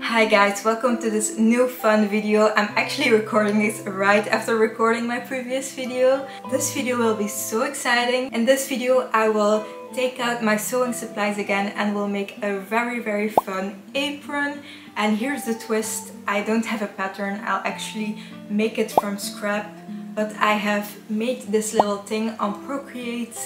Hi guys, welcome to this new fun video. I'm actually recording this right after recording my previous video. This video will be so exciting. In this video I will take out my sewing supplies again and will make a very very fun apron. And here's the twist, I don't have a pattern, I'll actually make it from scrap. But I have made this little thing on Procreate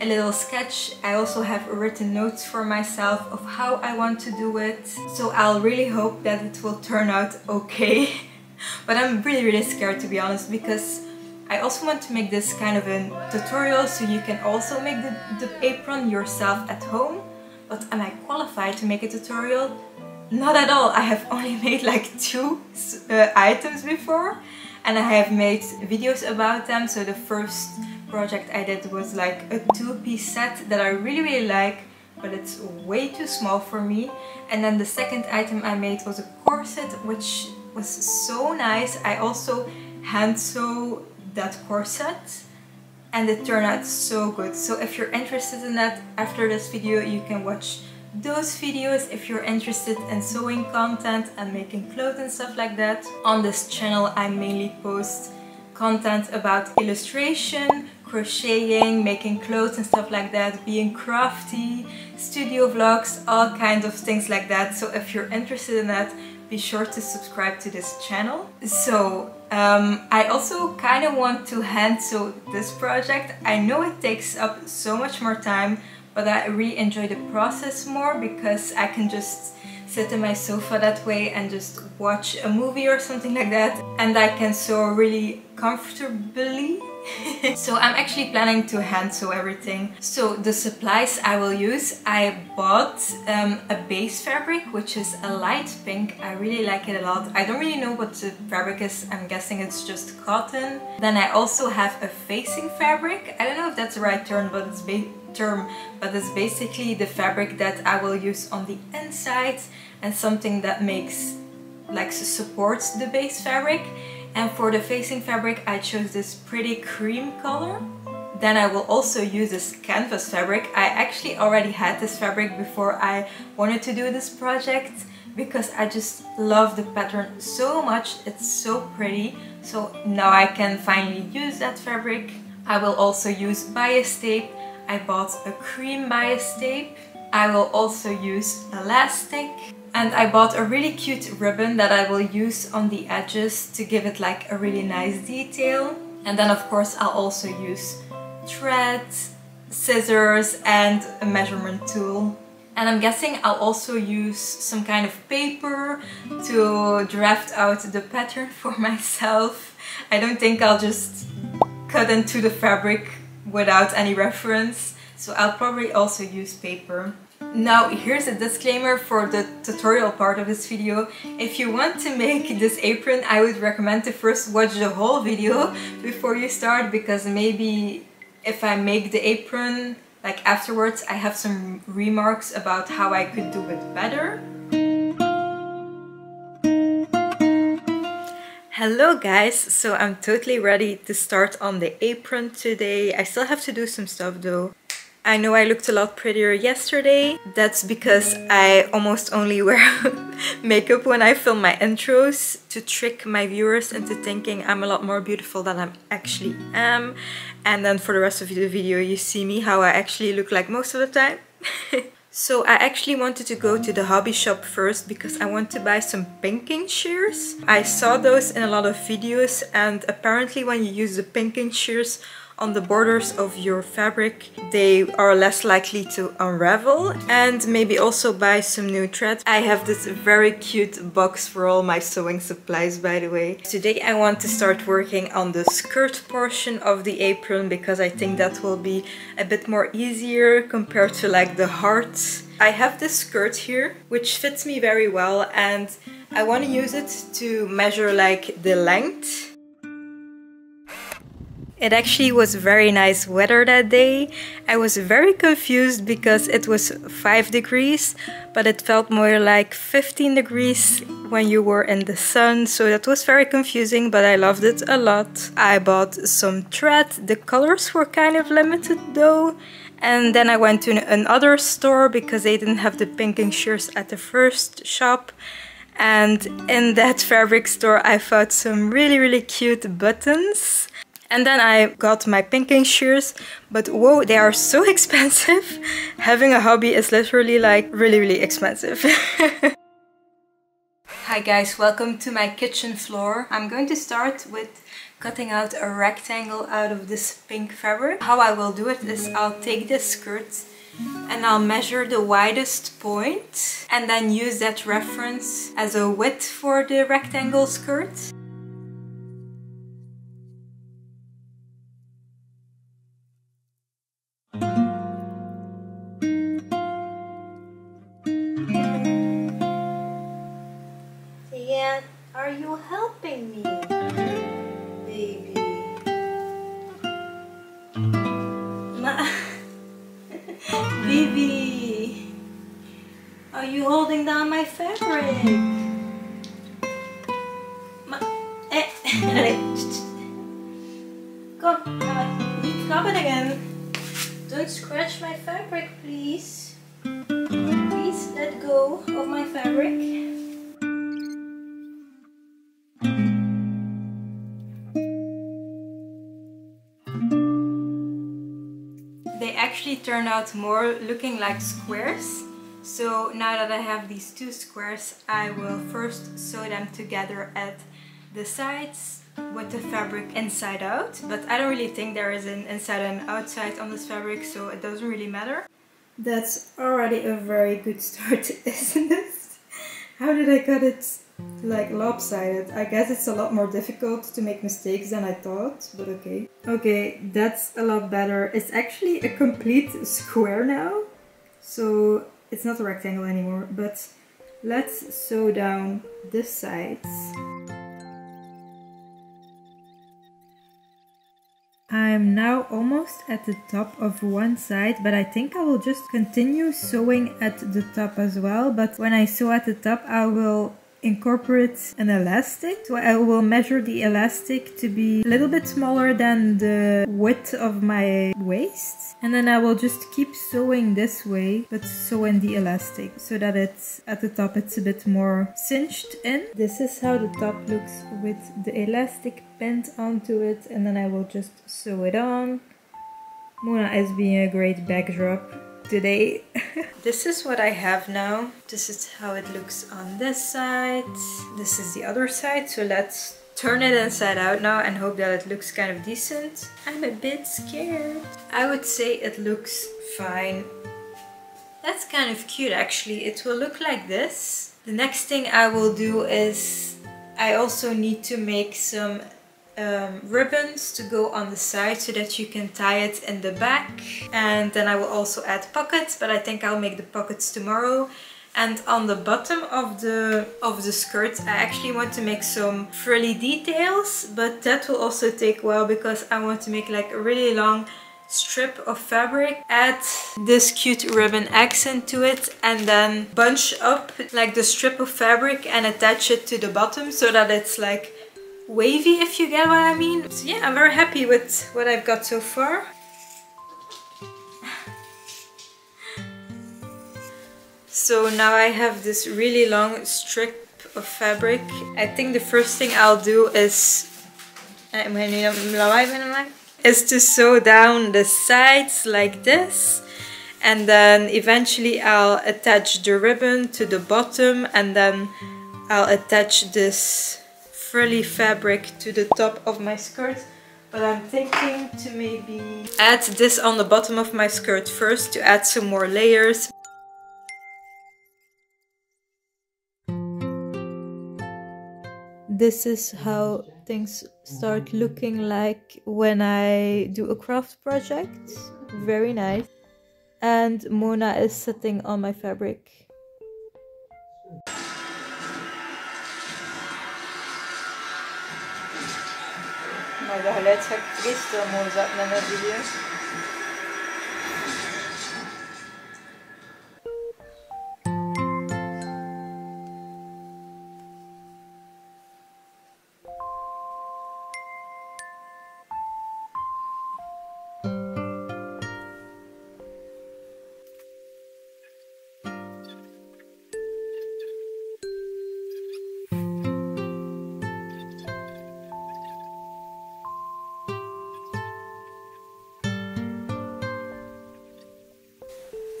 a little sketch. I also have written notes for myself of how I want to do it. So I'll really hope that it will turn out okay. but I'm really really scared to be honest because I also want to make this kind of a tutorial so you can also make the, the apron yourself at home. But am I qualified to make a tutorial? Not at all. I have only made like two uh, items before and I have made videos about them. So the first project I did was like a two-piece set that I really really like but it's way too small for me. And then the second item I made was a corset which was so nice. I also hand sew that corset and it turned out so good. So if you're interested in that after this video you can watch those videos if you're interested in sewing content and making clothes and stuff like that. On this channel I mainly post content about illustration crocheting, making clothes and stuff like that, being crafty, studio vlogs, all kinds of things like that. So if you're interested in that, be sure to subscribe to this channel. So um, I also kind of want to hand sew this project. I know it takes up so much more time, but I really enjoy the process more because I can just sit in my sofa that way and just watch a movie or something like that and I can sew really comfortably so I'm actually planning to hand sew everything. So the supplies I will use, I bought um, a base fabric which is a light pink. I really like it a lot. I don't really know what the fabric is. I'm guessing it's just cotton. Then I also have a facing fabric. I don't know if that's the right term, but it's term, but it's basically the fabric that I will use on the inside and something that makes like supports the base fabric and for the facing fabric I chose this pretty cream color. Then I will also use this canvas fabric. I actually already had this fabric before I wanted to do this project because I just love the pattern so much. It's so pretty. So now I can finally use that fabric. I will also use bias tape. I bought a cream bias tape. I will also use elastic and I bought a really cute ribbon that I will use on the edges to give it like a really nice detail. And then of course I'll also use thread, scissors and a measurement tool. And I'm guessing I'll also use some kind of paper to draft out the pattern for myself. I don't think I'll just cut into the fabric without any reference. So I'll probably also use paper. Now here's a disclaimer for the tutorial part of this video. If you want to make this apron, I would recommend to first watch the whole video before you start because maybe if I make the apron like afterwards I have some remarks about how I could do it better. Hello guys, so I'm totally ready to start on the apron today. I still have to do some stuff though. I know I looked a lot prettier yesterday. That's because I almost only wear makeup when I film my intros to trick my viewers into thinking I'm a lot more beautiful than I actually am. And then for the rest of the video you see me how I actually look like most of the time. So I actually wanted to go to the hobby shop first because I want to buy some pinking shears. I saw those in a lot of videos and apparently when you use the pinking shears on the borders of your fabric they are less likely to unravel and maybe also buy some new thread. I have this very cute box for all my sewing supplies by the way. Today I want to start working on the skirt portion of the apron because I think that will be a bit more easier compared to like the heart. I have this skirt here which fits me very well and I want to use it to measure like the length it actually was very nice weather that day. I was very confused because it was 5 degrees, but it felt more like 15 degrees when you were in the sun, so that was very confusing, but I loved it a lot. I bought some thread, the colors were kind of limited though, and then I went to another store because they didn't have the pinking shears at the first shop, and in that fabric store I found some really really cute buttons and then I got my pinking shears, but whoa, they are so expensive. Having a hobby is literally like really, really expensive. Hi guys, welcome to my kitchen floor. I'm going to start with cutting out a rectangle out of this pink fabric. How I will do it is I'll take this skirt and I'll measure the widest point and then use that reference as a width for the rectangle skirt. Are you holding down my fabric? Ma eh. Come, come again. Don't scratch my fabric, please. Please let go of my fabric. They actually turned out more looking like squares. So now that I have these two squares, I will first sew them together at the sides with the fabric inside out. But I don't really think there is an inside and outside on this fabric, so it doesn't really matter. That's already a very good start, isn't it? How did I cut it like lopsided. I guess it's a lot more difficult to make mistakes than I thought, but okay. Okay, that's a lot better. It's actually a complete square now, so it's not a rectangle anymore, but let's sew down the sides. I'm now almost at the top of one side, but I think I will just continue sewing at the top as well. But when I sew at the top, I will incorporate an elastic. So I will measure the elastic to be a little bit smaller than the width of my waist. And then I will just keep sewing this way, but sew in the elastic so that it's at the top it's a bit more cinched in. This is how the top looks with the elastic pinned onto it and then I will just sew it on. Mona is being a great backdrop today. this is what I have now. This is how it looks on this side. This is the other side. So let's turn it inside out now and hope that it looks kind of decent. I'm a bit scared. I would say it looks fine. That's kind of cute actually. It will look like this. The next thing I will do is I also need to make some um, ribbons to go on the side so that you can tie it in the back and then I will also add pockets but I think I'll make the pockets tomorrow and on the bottom of the of the skirt I actually want to make some frilly details but that will also take a while because I want to make like a really long strip of fabric add this cute ribbon accent to it and then bunch up like the strip of fabric and attach it to the bottom so that it's like wavy if you get what I mean. So yeah, I'm very happy with what I've got so far. So now I have this really long strip of fabric. I think the first thing I'll do is eh, is to sew down the sides like this and then eventually I'll attach the ribbon to the bottom and then I'll attach this frilly fabric to the top of my skirt but I'm thinking to maybe add this on the bottom of my skirt first to add some more layers. This is how things start looking like when I do a craft project. Very nice. And Mona is sitting on my fabric. Maar de geluid gaat gisteren mooi zat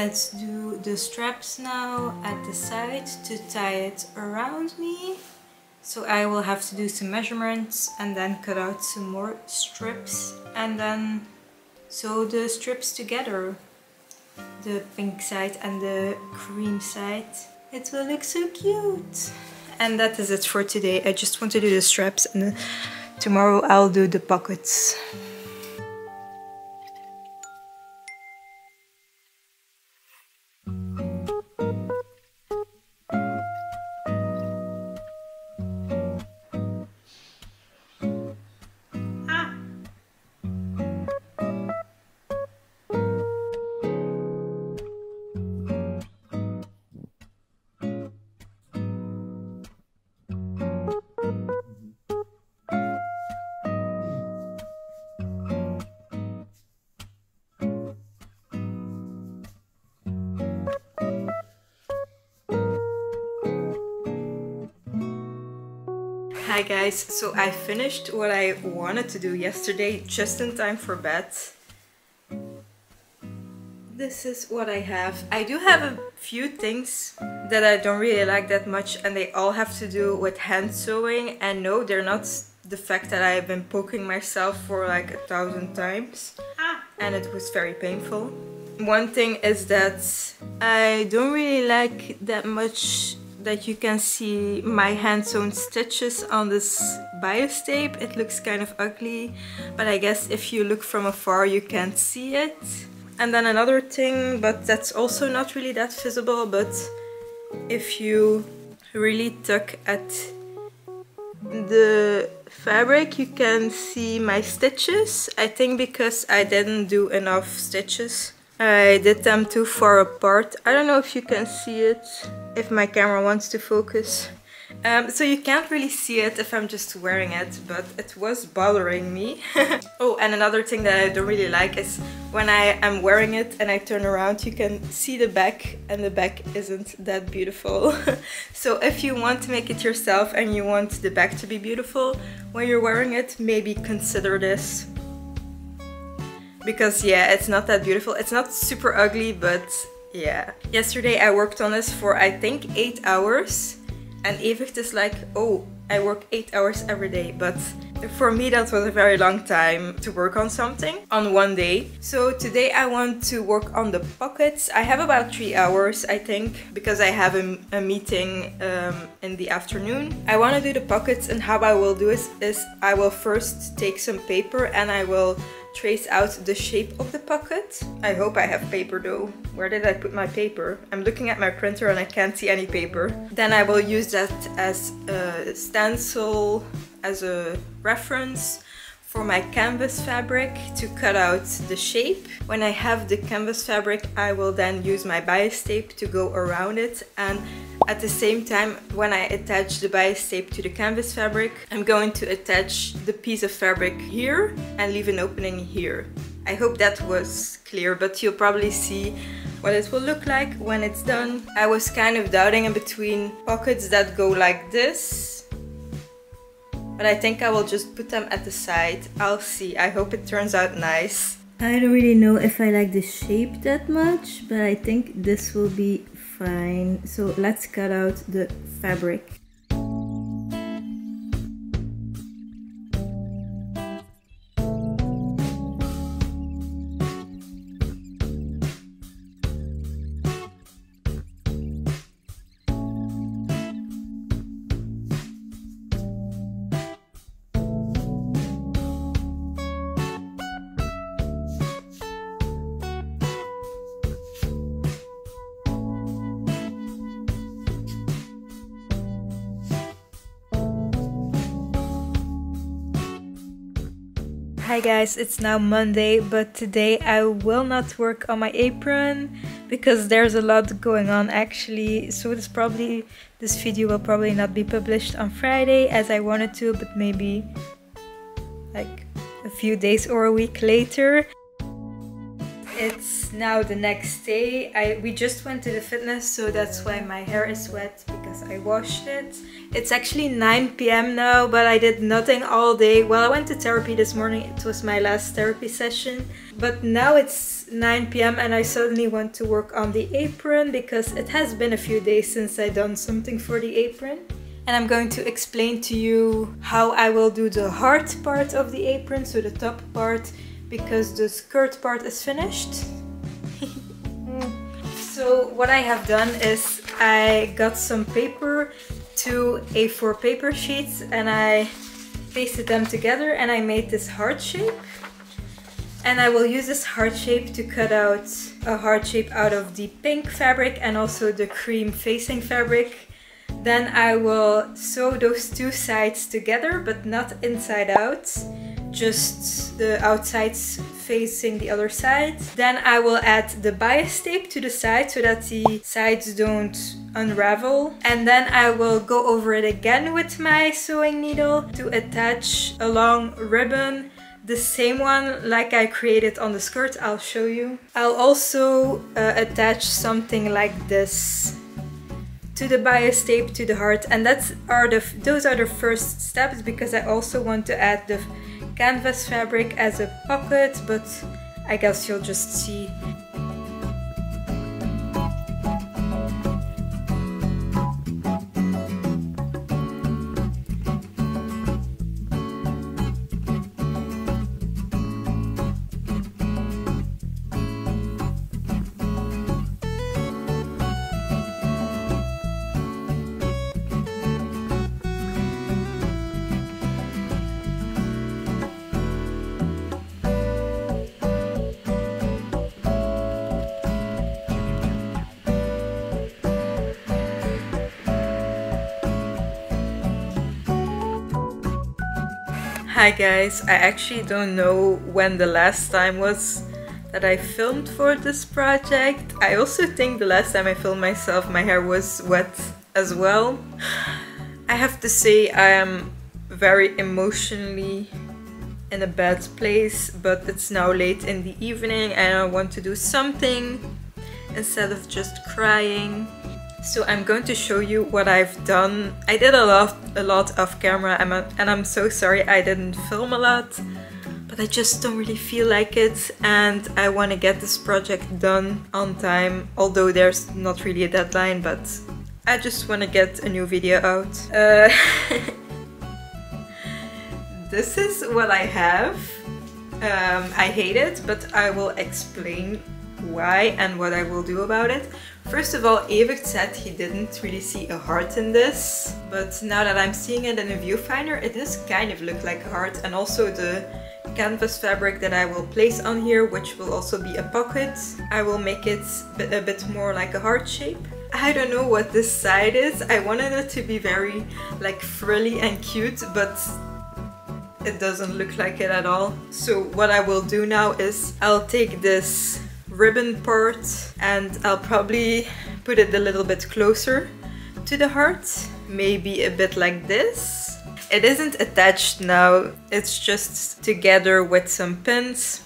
Let's do the straps now at the side to tie it around me. So I will have to do some measurements and then cut out some more strips and then sew the strips together. The pink side and the cream side. It will look so cute. And that is it for today. I just want to do the straps and tomorrow I'll do the pockets. Hi guys, so I finished what I wanted to do yesterday just in time for bed. This is what I have. I do have a few things that I don't really like that much and they all have to do with hand sewing and no, they're not the fact that I've been poking myself for like a thousand times ah. and it was very painful. One thing is that I don't really like that much that you can see my hand sewn stitches on this bias tape. It looks kind of ugly, but I guess if you look from afar you can't see it. And then another thing, but that's also not really that visible, but if you really tuck at the fabric you can see my stitches. I think because I didn't do enough stitches. I did them too far apart. I don't know if you can see it if my camera wants to focus. Um, so you can't really see it if I'm just wearing it, but it was bothering me. oh, and another thing that I don't really like is when I am wearing it and I turn around, you can see the back and the back isn't that beautiful. so if you want to make it yourself and you want the back to be beautiful when you're wearing it, maybe consider this. Because yeah, it's not that beautiful. It's not super ugly, but yeah. Yesterday I worked on this for I think 8 hours and Evert is like, oh, I work 8 hours every day, but for me that was a very long time to work on something on one day. So today I want to work on the pockets. I have about 3 hours I think because I have a, a meeting um, in the afternoon. I want to do the pockets and how I will do it is I will first take some paper and I will trace out the shape of the pocket. I hope I have paper though. Where did I put my paper? I'm looking at my printer and I can't see any paper. Then I will use that as a stencil, as a reference for my canvas fabric to cut out the shape. When I have the canvas fabric, I will then use my bias tape to go around it and at the same time, when I attach the bias tape to the canvas fabric, I'm going to attach the piece of fabric here and leave an opening here. I hope that was clear, but you'll probably see what it will look like when it's done. I was kind of doubting in between pockets that go like this, but I think I will just put them at the side. I'll see. I hope it turns out nice. I don't really know if I like the shape that much, but I think this will be fine. So let's cut out the fabric. Hi guys, it's now Monday, but today I will not work on my apron because there's a lot going on actually. So this probably this video will probably not be published on Friday as I wanted to, but maybe like a few days or a week later. It's now the next day. I we just went to the fitness, so that's why my hair is wet because I washed it. It's actually 9 p.m. now, but I did nothing all day. Well, I went to therapy this morning. It was my last therapy session. But now it's 9 p.m. and I suddenly want to work on the apron because it has been a few days since I done something for the apron and I'm going to explain to you how I will do the hard part of the apron, so the top part, because the skirt part is finished. so what I have done is I got some paper, two A4 paper sheets, and I pasted them together and I made this heart shape. And I will use this heart shape to cut out a heart shape out of the pink fabric and also the cream facing fabric then I will sew those two sides together, but not inside out, just the outsides facing the other side. Then I will add the bias tape to the side so that the sides don't unravel. And then I will go over it again with my sewing needle to attach a long ribbon the same one like I created on the skirt, I'll show you. I'll also uh, attach something like this to the bias tape to the heart and that's are the those are the first steps because I also want to add the canvas fabric as a pocket but I guess you'll just see Hi guys, I actually don't know when the last time was that I filmed for this project. I also think the last time I filmed myself my hair was wet as well. I have to say I am very emotionally in a bad place but it's now late in the evening and I want to do something instead of just crying. So I'm going to show you what I've done. I did a lot, a lot off camera and I'm so sorry I didn't film a lot, but I just don't really feel like it and I want to get this project done on time, although there's not really a deadline, but I just want to get a new video out. Uh, this is what I have. Um, I hate it, but I will explain why and what I will do about it. First of all, Evert said he didn't really see a heart in this, but now that I'm seeing it in a viewfinder, it does kind of look like a heart and also the canvas fabric that I will place on here, which will also be a pocket. I will make it a bit more like a heart shape. I don't know what this side is. I wanted it to be very like frilly and cute, but it doesn't look like it at all. So what I will do now is I'll take this ribbon part and I'll probably put it a little bit closer to the heart, maybe a bit like this. It isn't attached now, it's just together with some pins.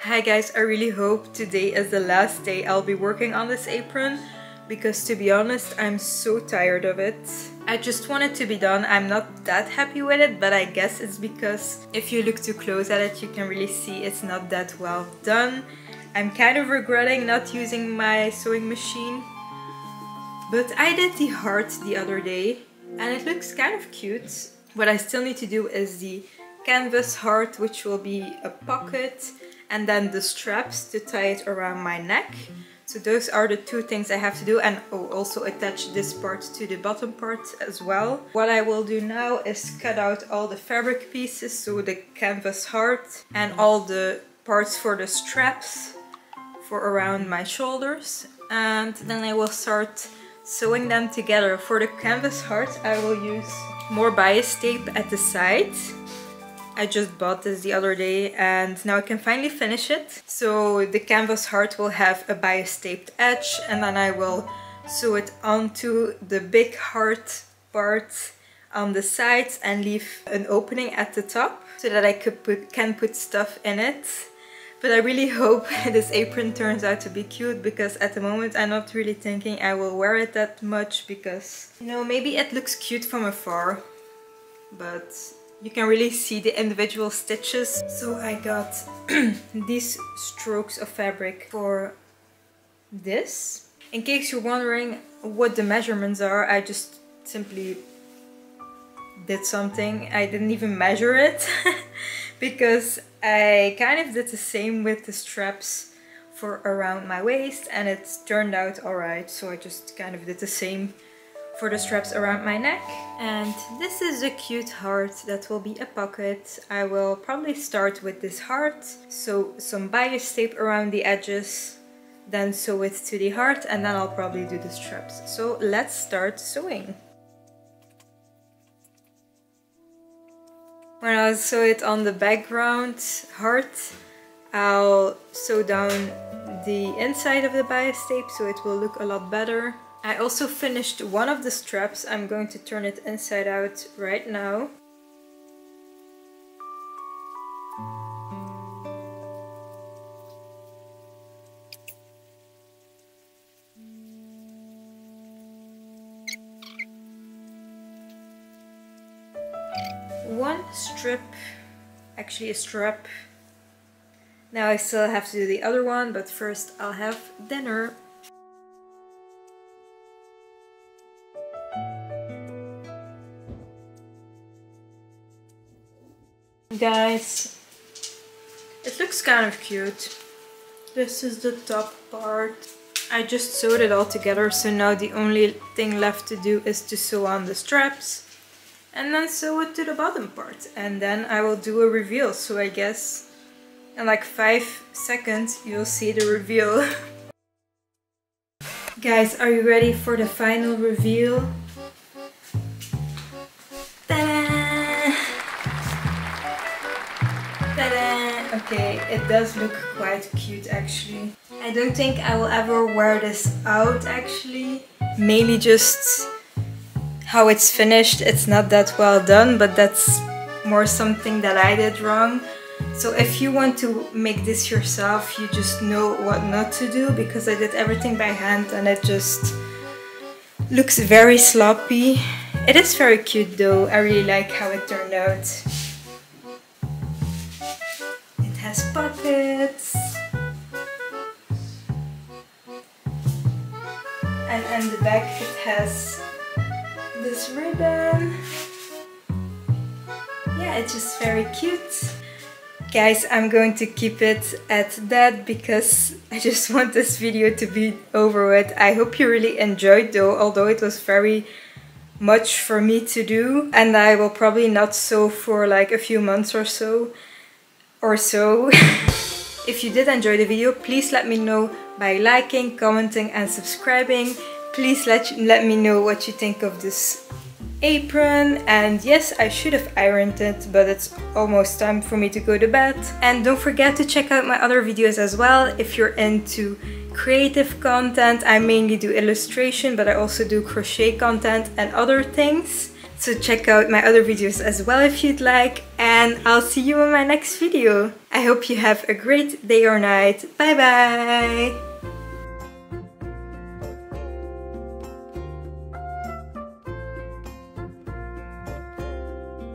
Hi guys, I really hope today is the last day I'll be working on this apron because to be honest, I'm so tired of it. I just want it to be done. I'm not that happy with it, but I guess it's because if you look too close at it, you can really see it's not that well done. I'm kind of regretting not using my sewing machine, but I did the heart the other day and it looks kind of cute. What I still need to do is the canvas heart, which will be a pocket, and then the straps to tie it around my neck. So those are the two things I have to do and also attach this part to the bottom part as well. What I will do now is cut out all the fabric pieces, so the canvas heart and all the parts for the straps for around my shoulders. And then I will start sewing them together. For the canvas heart I will use more bias tape at the sides I just bought this the other day and now I can finally finish it. So the canvas heart will have a bias taped edge and then I will sew it onto the big heart part on the sides and leave an opening at the top so that I could put, can put stuff in it. But I really hope this apron turns out to be cute because at the moment I'm not really thinking I will wear it that much because, you know, maybe it looks cute from afar, but you can really see the individual stitches. So I got these strokes of fabric for this. In case you're wondering what the measurements are, I just simply did something. I didn't even measure it because I kind of did the same with the straps for around my waist and it turned out alright. So I just kind of did the same for the straps around my neck. And this is a cute heart that will be a pocket. I will probably start with this heart. So some bias tape around the edges, then sew it to the heart and then I'll probably do the straps. So let's start sewing. When I sew it on the background heart, I'll sew down the inside of the bias tape so it will look a lot better. I also finished one of the straps. I'm going to turn it inside out right now. One strip, actually a strap. Now I still have to do the other one, but first I'll have dinner. Guys, it looks kind of cute. This is the top part. I just sewed it all together, so now the only thing left to do is to sew on the straps and then sew it to the bottom part. And then I will do a reveal, so I guess in like 5 seconds you'll see the reveal. Guys, are you ready for the final reveal? Okay, it does look quite cute actually. I don't think I will ever wear this out actually. Mainly just how it's finished. It's not that well done, but that's more something that I did wrong. So if you want to make this yourself, you just know what not to do because I did everything by hand and it just looks very sloppy. It is very cute though. I really like how it turned out pockets. And on the back it has this ribbon. Yeah, it's just very cute. Guys, I'm going to keep it at that because I just want this video to be over with. I hope you really enjoyed though, although it was very much for me to do and I will probably not sew for like a few months or so or so. if you did enjoy the video, please let me know by liking, commenting and subscribing. Please let, you, let me know what you think of this apron and yes I should have ironed it but it's almost time for me to go to bed and don't forget to check out my other videos as well if you're into creative content I mainly do illustration but I also do crochet content and other things so check out my other videos as well if you'd like and I'll see you in my next video. I hope you have a great day or night. Bye bye!